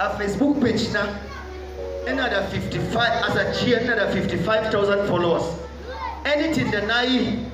a facebook page now, another 55 as a cheer another 55,000 followers anything that I.